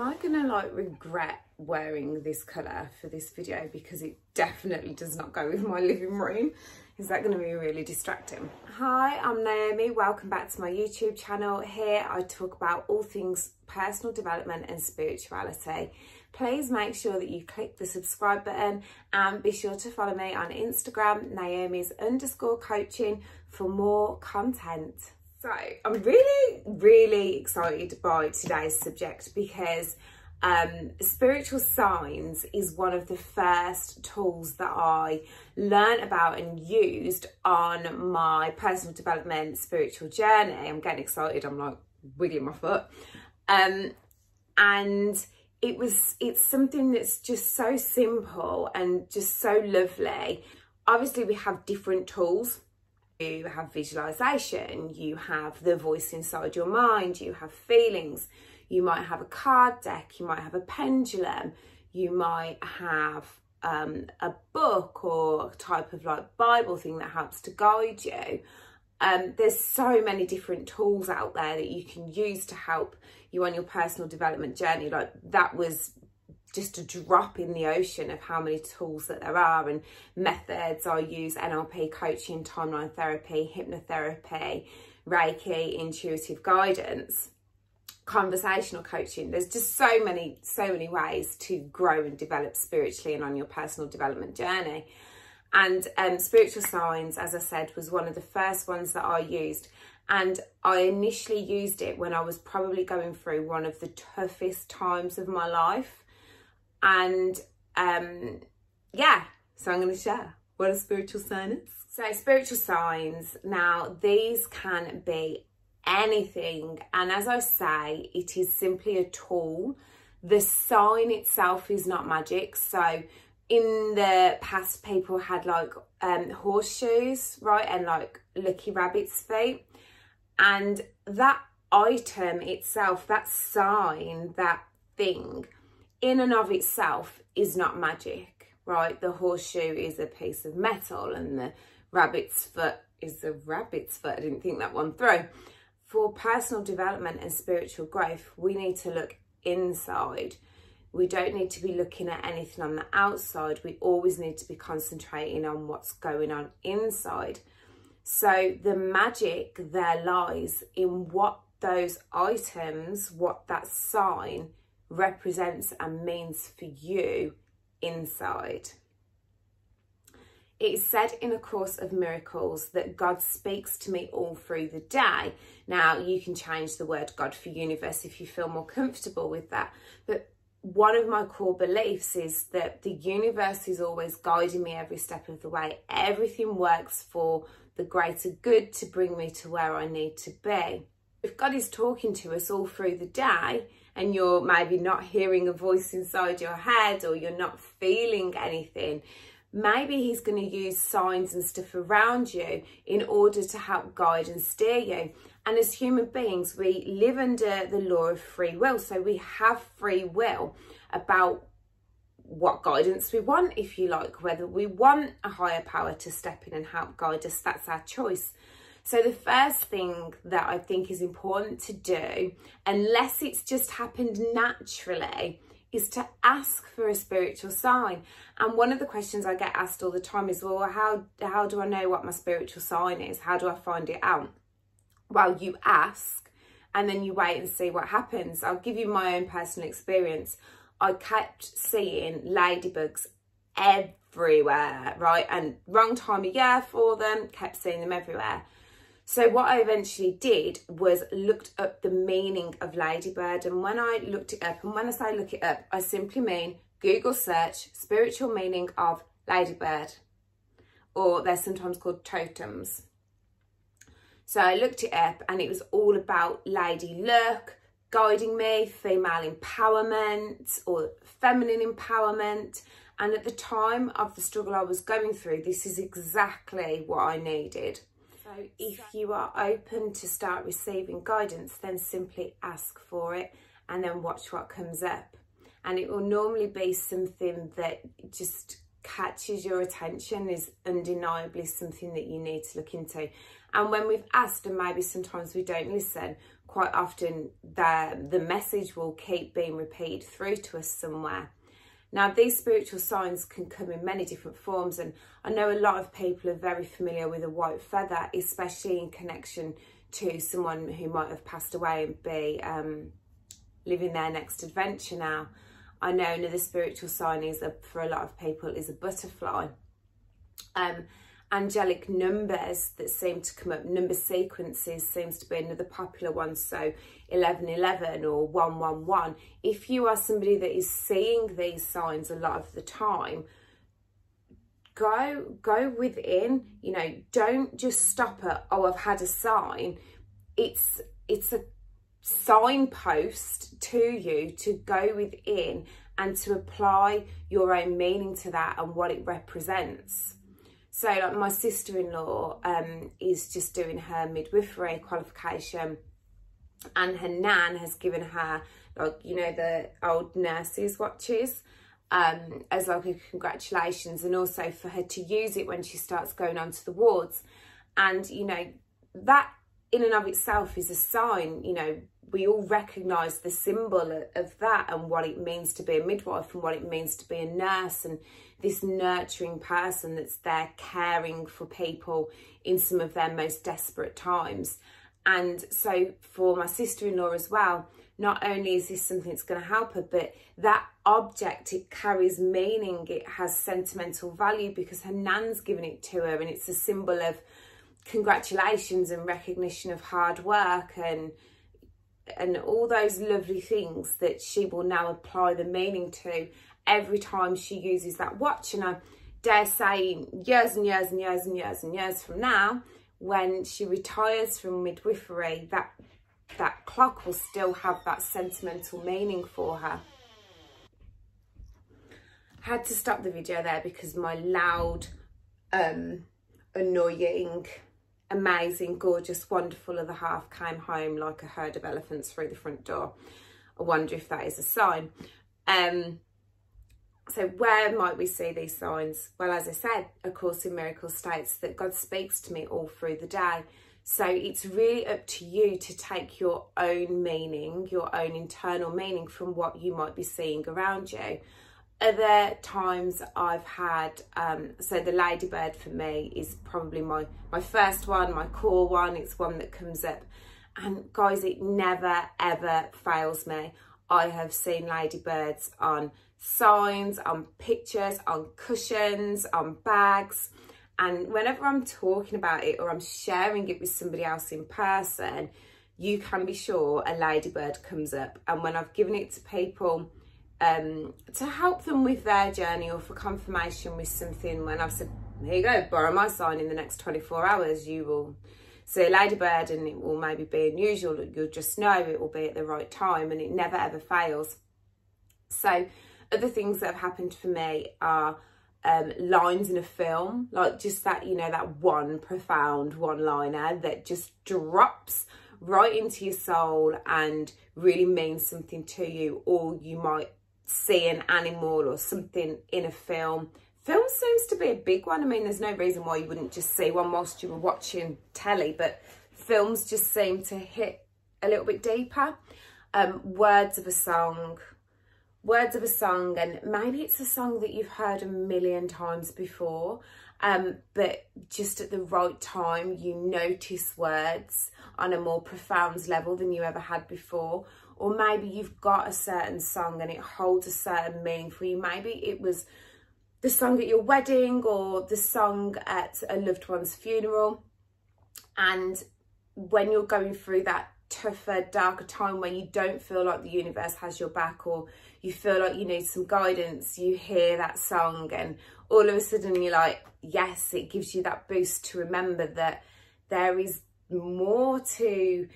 am I gonna like regret wearing this colour for this video because it definitely does not go with my living room. Is that gonna be really distracting? Hi, I'm Naomi, welcome back to my YouTube channel. Here I talk about all things personal development and spirituality. Please make sure that you click the subscribe button and be sure to follow me on Instagram, Naomi's underscore coaching for more content. So I'm really, really excited by today's subject because um, spiritual signs is one of the first tools that I learned about and used on my personal development spiritual journey. I'm getting excited. I'm like wiggling my foot. Um, and it was, it's something that's just so simple and just so lovely. Obviously we have different tools you have visualization, you have the voice inside your mind, you have feelings, you might have a card deck, you might have a pendulum, you might have um, a book or type of like Bible thing that helps to guide you. Um, there's so many different tools out there that you can use to help you on your personal development journey. Like that was just a drop in the ocean of how many tools that there are and methods. I use NLP coaching, timeline therapy, hypnotherapy, Reiki, intuitive guidance, conversational coaching. There's just so many, so many ways to grow and develop spiritually and on your personal development journey. And um, spiritual signs, as I said, was one of the first ones that I used. And I initially used it when I was probably going through one of the toughest times of my life and um, yeah, so I'm going to share what a spiritual sign is. So spiritual signs, now these can be anything. And as I say, it is simply a tool. The sign itself is not magic. So in the past, people had like um, horseshoes, right? And like lucky rabbit's feet. And that item itself, that sign, that thing, in and of itself is not magic, right? The horseshoe is a piece of metal and the rabbit's foot is a rabbit's foot. I didn't think that one through. For personal development and spiritual growth, we need to look inside. We don't need to be looking at anything on the outside. We always need to be concentrating on what's going on inside. So the magic there lies in what those items, what that sign represents and means for you inside. It is said in A Course of Miracles that God speaks to me all through the day. Now, you can change the word God for universe if you feel more comfortable with that. But one of my core beliefs is that the universe is always guiding me every step of the way. Everything works for the greater good to bring me to where I need to be. If God is talking to us all through the day, and you're maybe not hearing a voice inside your head or you're not feeling anything, maybe he's going to use signs and stuff around you in order to help guide and steer you. And as human beings, we live under the law of free will. So we have free will about what guidance we want, if you like, whether we want a higher power to step in and help guide us, that's our choice. So the first thing that I think is important to do, unless it's just happened naturally, is to ask for a spiritual sign. And one of the questions I get asked all the time is, well, how, how do I know what my spiritual sign is? How do I find it out? Well, you ask and then you wait and see what happens. I'll give you my own personal experience. I kept seeing ladybugs everywhere, right? And wrong time of year for them, kept seeing them everywhere. So what I eventually did was looked up the meaning of ladybird. And when I looked it up, and when I say look it up, I simply mean Google search spiritual meaning of ladybird, or they're sometimes called totems. So I looked it up and it was all about lady luck, guiding me, female empowerment or feminine empowerment. And at the time of the struggle I was going through, this is exactly what I needed. If you are open to start receiving guidance, then simply ask for it and then watch what comes up. And it will normally be something that just catches your attention is undeniably something that you need to look into. And when we've asked and maybe sometimes we don't listen, quite often the, the message will keep being repeated through to us somewhere. Now, these spiritual signs can come in many different forms, and I know a lot of people are very familiar with a white feather, especially in connection to someone who might have passed away and be um, living their next adventure now. I know another spiritual sign is a, for a lot of people is a butterfly. Um, angelic numbers that seem to come up, number sequences seems to be another popular one. So 1111 or 111. If you are somebody that is seeing these signs a lot of the time, go go within, you know, don't just stop at, oh, I've had a sign. It's it's a signpost to you to go within and to apply your own meaning to that and what it represents. So like my sister-in-law um, is just doing her midwifery qualification and her nan has given her like, you know, the old nurses watches um, as like a congratulations and also for her to use it when she starts going onto the wards. And, you know, that in and of itself is a sign, you know, we all recognise the symbol of that and what it means to be a midwife and what it means to be a nurse and this nurturing person that's there caring for people in some of their most desperate times. And so for my sister-in-law as well, not only is this something that's going to help her, but that object, it carries meaning, it has sentimental value because her nan's given it to her and it's a symbol of congratulations and recognition of hard work and and all those lovely things that she will now apply the meaning to every time she uses that watch. And I dare say years and years and years and years and years from now, when she retires from midwifery, that that clock will still have that sentimental meaning for her. I had to stop the video there because my loud, um, annoying amazing, gorgeous, wonderful other half came home like a herd of elephants through the front door. I wonder if that is a sign. Um, so where might we see these signs? Well, as I said, A Course in Miracles states that God speaks to me all through the day. So it's really up to you to take your own meaning, your own internal meaning from what you might be seeing around you other times I've had, um, so the ladybird for me is probably my, my first one, my core one. It's one that comes up. And guys, it never, ever fails me. I have seen ladybirds on signs, on pictures, on cushions, on bags. And whenever I'm talking about it or I'm sharing it with somebody else in person, you can be sure a ladybird comes up. And when I've given it to people um, to help them with their journey or for confirmation with something when I've said, here you go, borrow my sign in the next 24 hours, you will see a ladybird and it will maybe be unusual. You'll just know it will be at the right time and it never ever fails. So other things that have happened for me are um, lines in a film, like just that, you know, that one profound one liner that just drops right into your soul and really means something to you or you might see an animal or something in a film. Film seems to be a big one. I mean, there's no reason why you wouldn't just see one whilst you were watching telly, but films just seem to hit a little bit deeper. Um, words of a song, words of a song, and maybe it's a song that you've heard a million times before, um, but just at the right time, you notice words on a more profound level than you ever had before, or maybe you've got a certain song and it holds a certain meaning for you. Maybe it was the song at your wedding or the song at a loved one's funeral. And when you're going through that tougher, darker time where you don't feel like the universe has your back or you feel like you need some guidance, you hear that song and all of a sudden you're like, yes, it gives you that boost to remember that there is more to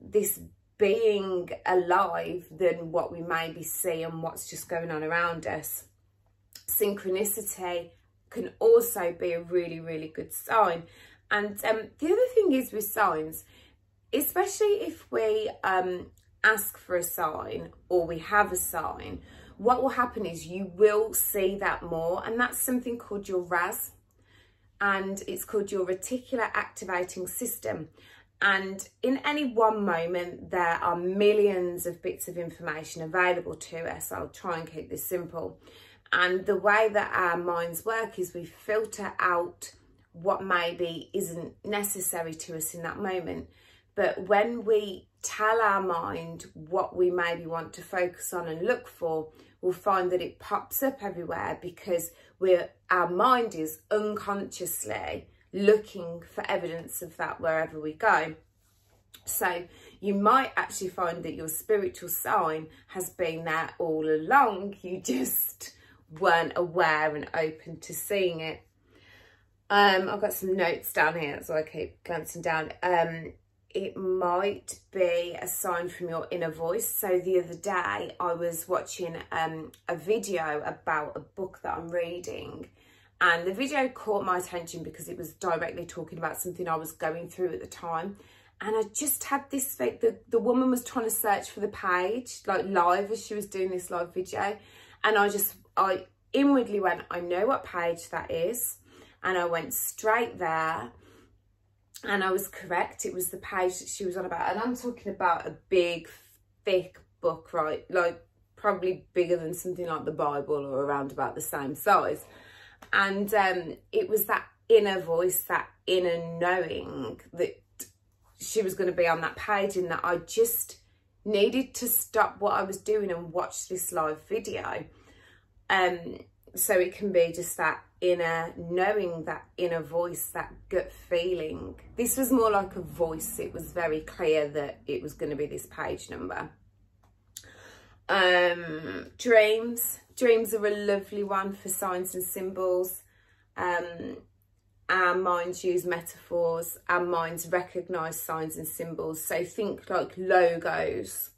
this being alive than what we maybe see and what's just going on around us. Synchronicity can also be a really, really good sign. And um, the other thing is with signs, especially if we um, ask for a sign or we have a sign, what will happen is you will see that more. And that's something called your RAS. And it's called your reticular activating system And in any one moment, there are millions of bits of information available to us. I'll try and keep this simple. And the way that our minds work is we filter out what maybe isn't necessary to us in that moment. But when we tell our mind what we maybe want to focus on and look for, we'll find that it pops up everywhere because we're our mind is unconsciously looking for evidence of that wherever we go. So you might actually find that your spiritual sign has been there all along. You just weren't aware and open to seeing it. Um, I've got some notes down here, so I keep glancing down. Um, it might be a sign from your inner voice. So the other day I was watching um, a video about a book that I'm reading and the video caught my attention because it was directly talking about something I was going through at the time and I just had this the, the woman was trying to search for the page like live as she was doing this live video and I just I inwardly went I know what page that is and I went straight there and I was correct. It was the page that she was on about. And I'm talking about a big, thick book, right? Like probably bigger than something like the Bible or around about the same size. And um, it was that inner voice, that inner knowing that she was going to be on that page and that I just needed to stop what I was doing and watch this live video. Um, so it can be just that inner knowing that inner voice that gut feeling. This was more like a voice. It was very clear that it was going to be this page number. Um dreams dreams are a lovely one for signs and symbols. Um our minds use metaphors. Our minds recognize signs and symbols. So think like logos.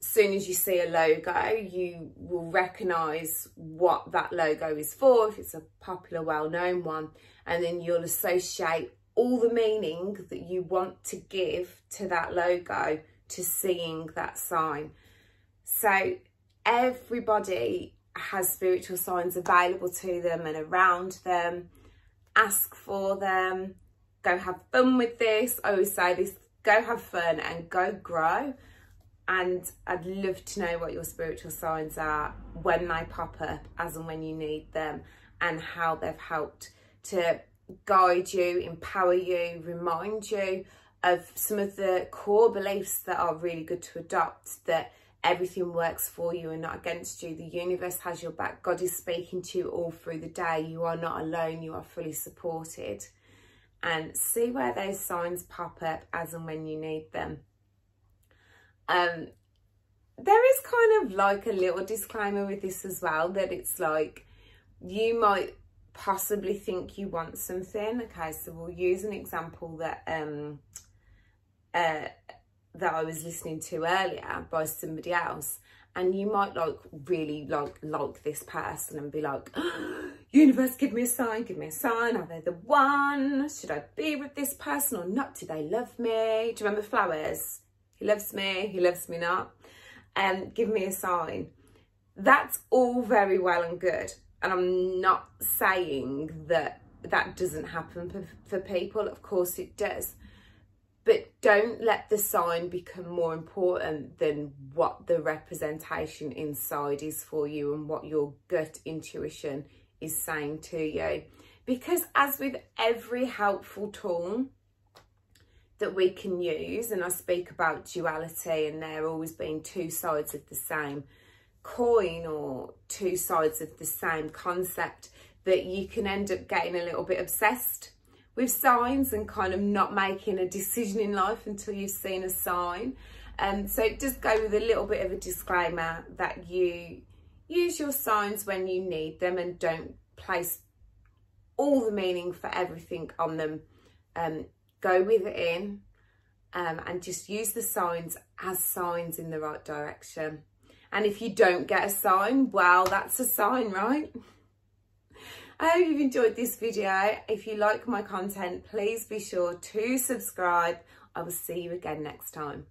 Soon as you see a logo, you will recognise what that logo is for, if it's a popular, well-known one, and then you'll associate all the meaning that you want to give to that logo to seeing that sign. So everybody has spiritual signs available to them and around them. Ask for them. Go have fun with this. I always say this, go have fun and go grow and I'd love to know what your spiritual signs are when they pop up as and when you need them and how they've helped to guide you, empower you, remind you of some of the core beliefs that are really good to adopt that everything works for you and not against you. The universe has your back. God is speaking to you all through the day. You are not alone. You are fully supported. And see where those signs pop up as and when you need them. Um, there is kind of like a little disclaimer with this as well that it's like you might possibly think you want something okay so we'll use an example that um uh that I was listening to earlier by somebody else and you might like really like like this person and be like oh, universe give me a sign give me a sign are they the one should I be with this person or not do they love me do you remember flowers he loves me, he loves me not, and um, give me a sign. That's all very well and good. And I'm not saying that that doesn't happen for, for people. Of course it does. But don't let the sign become more important than what the representation inside is for you and what your gut intuition is saying to you. Because as with every helpful tool, that we can use and I speak about duality and there always being two sides of the same coin or two sides of the same concept that you can end up getting a little bit obsessed with signs and kind of not making a decision in life until you've seen a sign. Um, so just go with a little bit of a disclaimer that you use your signs when you need them and don't place all the meaning for everything on them um, go with it in um, and just use the signs as signs in the right direction. And if you don't get a sign, well, that's a sign, right? I hope you've enjoyed this video. If you like my content, please be sure to subscribe. I will see you again next time.